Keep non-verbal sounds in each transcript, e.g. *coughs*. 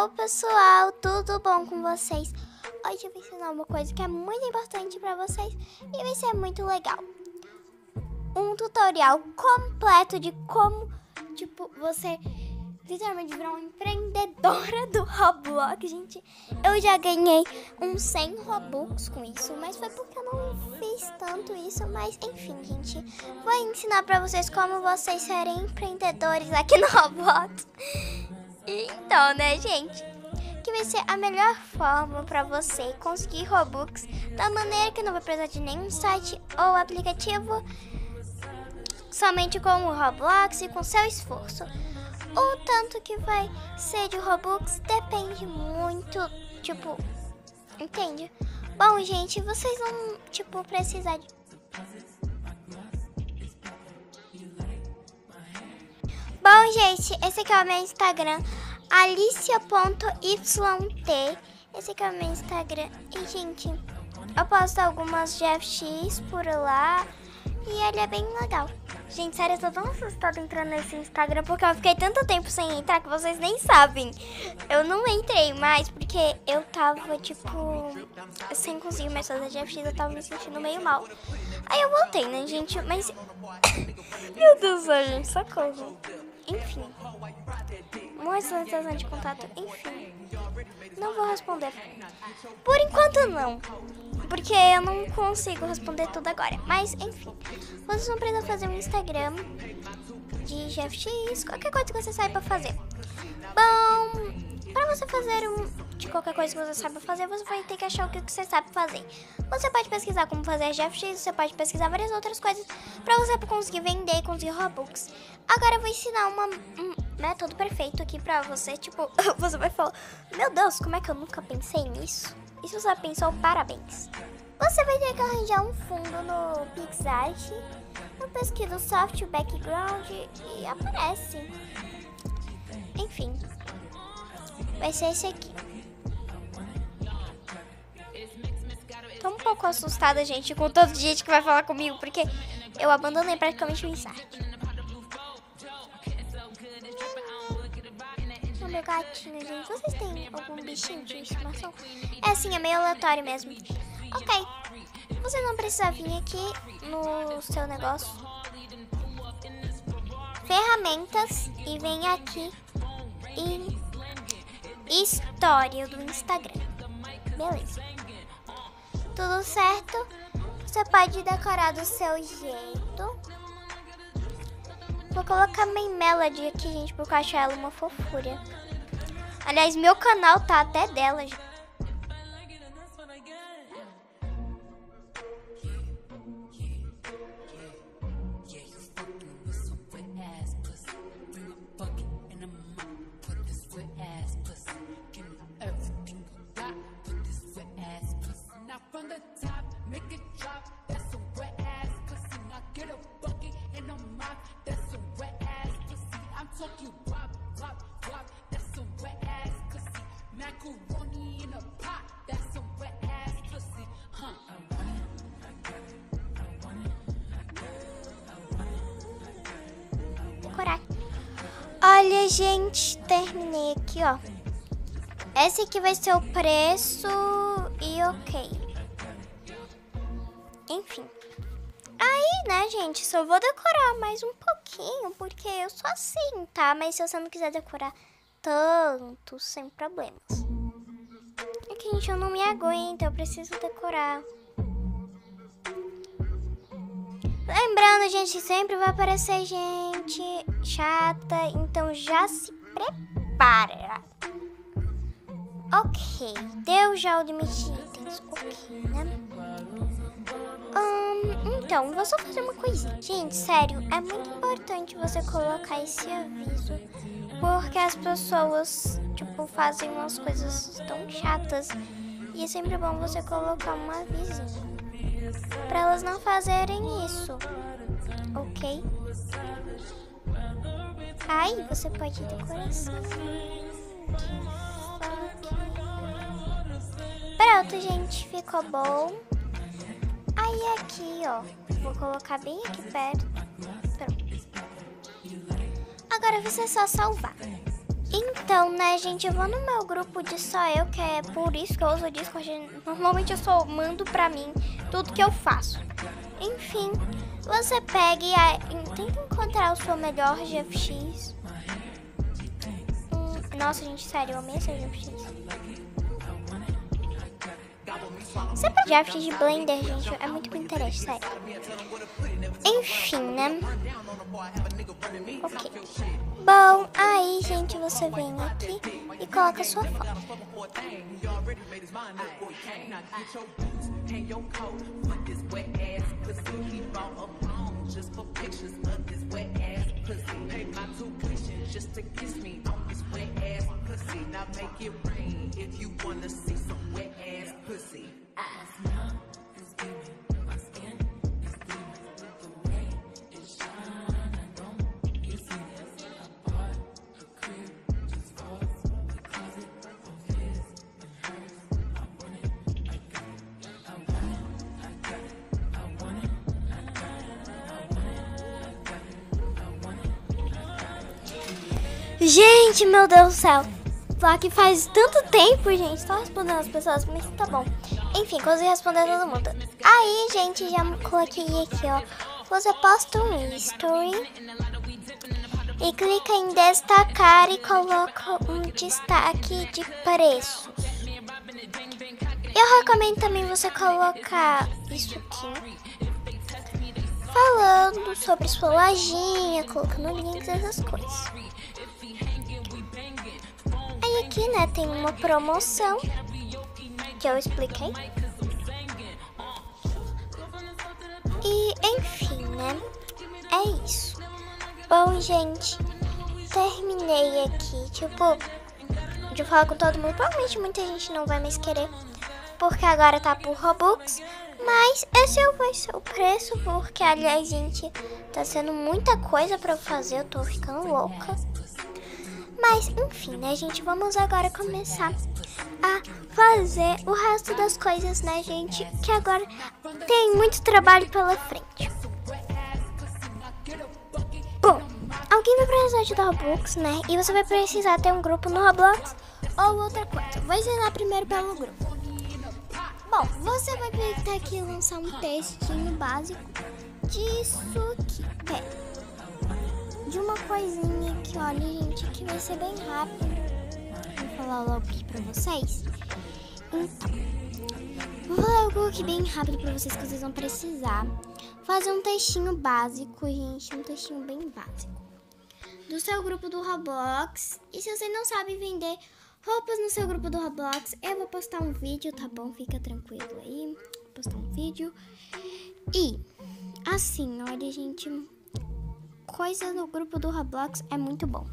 Hello pessoal, tudo bom com vocês? Hoje eu vou ensinar uma coisa que é muito importante para vocês e vai ser muito legal. Um tutorial completo de como, tipo, você literalmente virar uma empreendedora do Roblox, gente. Eu já ganhei uns 100 Robux com isso, mas foi porque eu não fiz tanto isso, mas enfim, gente. Vou ensinar para vocês como vocês serem empreendedores aqui no Roblox. Então, né, gente? Que vai ser a melhor forma para você conseguir Robux da maneira que não vai precisar de nenhum site ou aplicativo, somente com o Roblox e com seu esforço. O tanto que vai ser de Robux depende muito, tipo, entende? Bom, gente, vocês vão, tipo, precisar de Bom, gente, esse aqui é o meu Instagram, alicia.yt. Esse aqui é o meu Instagram. E, gente, eu posto algumas GFX por lá. E ele é bem legal. Gente, sério, eu tô tão assustada entrando nesse Instagram porque eu fiquei tanto tempo sem entrar que vocês nem sabem. Eu não entrei mais porque eu tava, tipo, sem conseguir mais fazer GFX, eu tava me sentindo meio mal. Aí eu voltei, né, gente? Mas. *coughs* Meu Deus gente, socorro. Enfim. Uma solicitação de contato, enfim. Não vou responder. Por enquanto, não porque eu não consigo responder tudo agora. Mas, enfim, vocês vão precisar fazer um Instagram de GFX, qualquer coisa que você saiba fazer. Bom, para você fazer um de qualquer coisa que você saiba fazer, você vai ter que achar o que você sabe fazer. Você pode pesquisar como fazer GFX, você pode pesquisar várias outras coisas para você conseguir vender e conseguir Robux. Agora eu vou ensinar uma, um método perfeito aqui pra você, tipo, *laughs* você vai falar, meu Deus, como é que eu nunca pensei nisso? E se você pensou, parabéns. Você vai ter que arranjar um fundo no PixArt, no pesquisa soft background e aparece. Enfim, vai ser esse aqui. Pouco assustada, gente, com todo gente que vai falar comigo, porque eu abandonei praticamente o insight. meu gatinho, gente. Vocês têm algum bichinho de estimação? É assim, é meio aleatório mesmo. Ok. Você não precisa vir aqui no seu negócio. Ferramentas e vem aqui em história do Instagram. Beleza. Tudo certo? Você pode decorar do seu jeito. Vou colocar minha Melody aqui, gente, porque eu acho ela uma fofura. Aliás, meu canal tá até dela, gente. Olha, gente, terminei aqui, ó. Esse aqui vai ser o preço e ok. Enfim. Aí, né, gente, só vou decorar mais um pouquinho, porque eu sou assim, tá? Mas se você não quiser decorar tanto, sem problemas. É que, gente, eu não me aguento, eu preciso decorar. Lembrando, gente, sempre vai aparecer gente chata, então já se prepara. Ok, deu já o limite de itens, ok, né? Um, então, vou só fazer uma coisinha. Gente, sério, é muito importante você colocar esse aviso, porque as pessoas, tipo, fazem umas coisas tão chatas e é sempre bom você colocar um avisinho para elas não fazerem isso, ok? Aí você pode decoração. Pronto, gente, ficou bom. Aí aqui, ó, vou colocar bem aqui perto. Pronto. Agora você só salvar. Então, né, gente, eu vou no meu grupo de só eu, que é por isso que eu uso o Discord. Normalmente eu só mando pra mim tudo que eu faço. Enfim, você pega e tenta encontrar o seu melhor GFX. Hum, nossa, gente, sério, eu amei esse GFX. Sempre GFX de Blender, gente, é muito interessante, sério. Enfim, né? Ok. Bom, aí, gente, você vem aqui e coloca sua foto. make it rain if you wanna see some wet ass pussy. Gente, meu Deus do céu. Só que faz tanto tempo, gente. Tô respondendo as pessoas, mas tá bom. Enfim, consegui responder todo mundo. Aí, gente, já coloquei aqui, ó. Você posta um story e clica em destacar e coloca um destaque de preços. Eu recomendo também você colocar isso aqui. Falando sobre sua lojinha, colocando links, essas coisas. Aqui, né, tem uma promoção que eu expliquei. E, enfim, né, é isso. Bom, gente, terminei aqui, tipo, de falar com todo mundo. Provavelmente muita gente não vai mais querer, porque agora tá por Robux. Mas esse vai ser o preço, porque, aliás, gente, tá sendo muita coisa pra eu fazer, eu tô ficando louca. Mas, enfim, né, gente? Vamos agora começar a fazer o resto das coisas, né, gente? Que agora tem muito trabalho pela frente. Bom, alguém vai precisar de Roblox, né? E você vai precisar ter um grupo no Roblox ou outra coisa. Vou ensinar primeiro pelo grupo. Bom, você vai ter que lançar um textinho básico disso aqui. Pera de uma coisinha olha, gente, que vai ser bem rápido. Vou falar logo aqui pra vocês. Então, vou falar algo aqui bem rápido pra vocês que vocês vão precisar. Fazer um textinho básico, gente, um textinho bem básico. Do seu grupo do Roblox. E se você não sabe vender roupas no seu grupo do Roblox, eu vou postar um vídeo, tá bom? Fica tranquilo aí. Vou postar um vídeo. E, assim, olha, gente, coisa no grupo do Roblox é muito bom.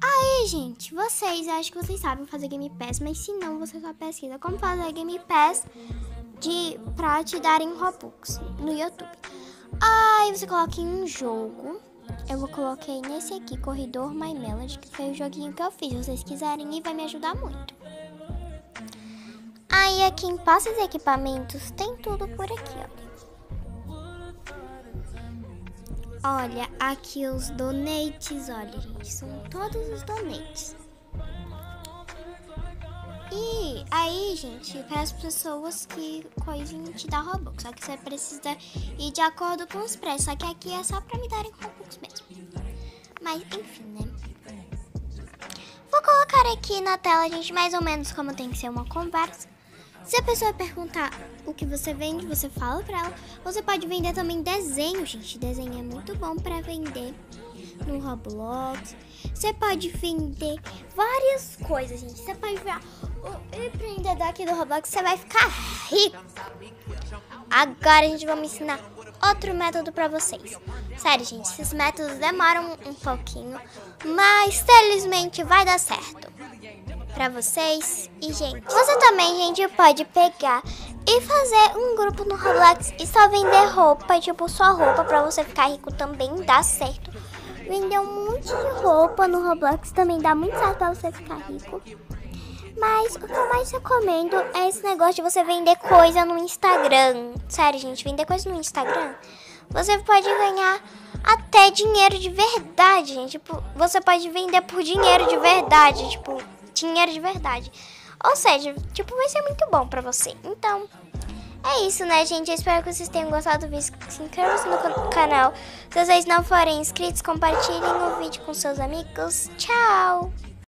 Aí, gente, vocês, acho que vocês sabem fazer Game Pass, mas se não, você só pesquisa como fazer Game Pass de, pra te darem Robux no YouTube. Aí você coloca em um jogo. Eu vou coloquei nesse aqui, Corredor My Melody, que foi o joguinho que eu fiz. Se vocês quiserem e vai me ajudar muito. Aí aqui em passos e equipamentos tem tudo por aqui, ó. Olha, aqui os donates, olha, gente, são todos os donates. E aí, gente, para as pessoas que coisem te dá Robux, só que você precisa ir de acordo com os preços, só que aqui é só para me darem Robux mesmo. Mas, enfim, né? Vou colocar aqui na tela, gente, mais ou menos como tem que ser uma conversa. Se a pessoa perguntar o que você vende, você fala pra ela. Você pode vender também desenho, gente. Desenho é muito bom pra vender no Roblox. Você pode vender várias coisas, gente. Você pode virar o empreendedor aqui do Roblox. Você vai ficar rico. Agora a gente vai me ensinar outro método pra vocês. Sério, gente, esses métodos demoram um pouquinho, mas felizmente vai dar certo para vocês. E, gente, você também, gente, pode pegar e fazer um grupo no Roblox e só vender roupa, tipo, só roupa para você ficar rico também dá certo. Vender um monte de roupa no Roblox também dá muito certo pra você ficar rico. Mas o que eu mais recomendo é esse negócio de você vender coisa no Instagram. Sério, gente, vender coisa no Instagram você pode ganhar até dinheiro de verdade, gente. Tipo, você pode vender por dinheiro de verdade, tipo, dinheiro de verdade. Ou seja, tipo, vai ser muito bom pra você. Então, é isso, né, gente? Eu espero que vocês tenham gostado do vídeo. Se inscrevam no canal. Se vocês não forem inscritos, compartilhem o vídeo com seus amigos. Tchau!